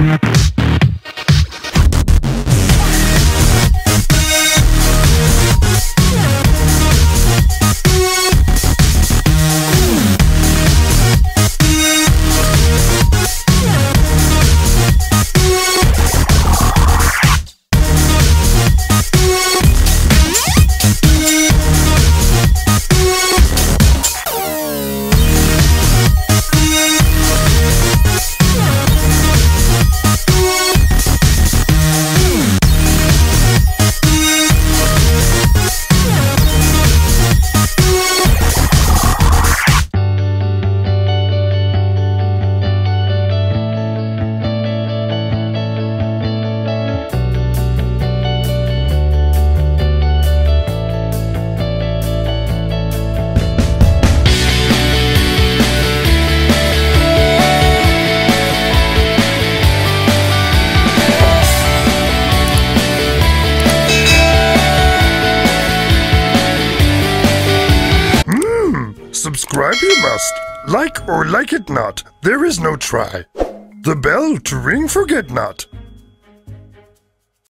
Snapper. Subscribe you must. Like or like it not, there is no try. The bell to ring forget not.